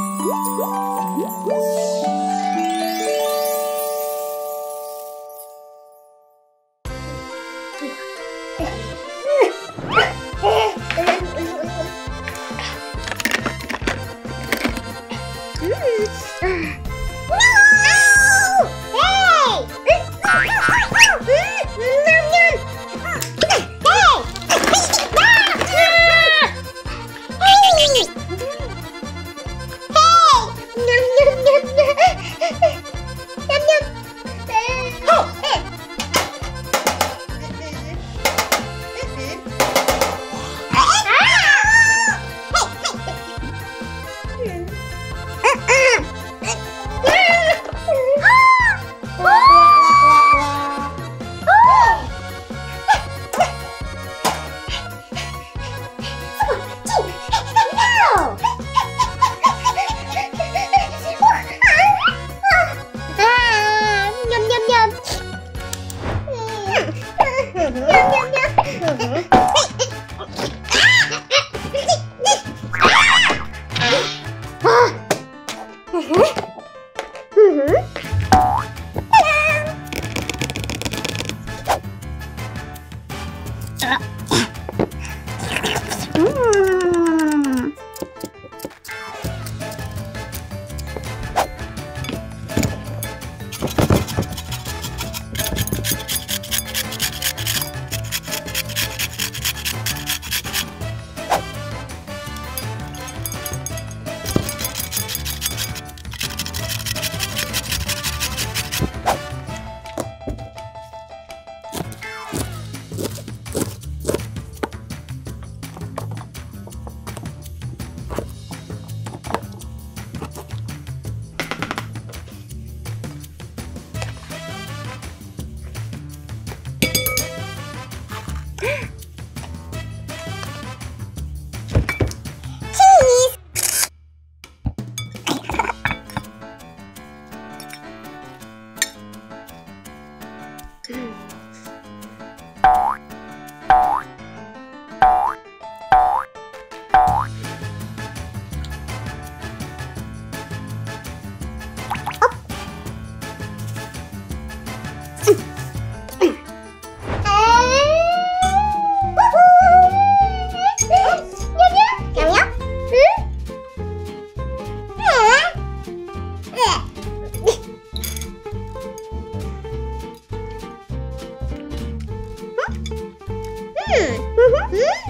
Woo! 짜잔! Hmm. Mm-hmm. Hmm.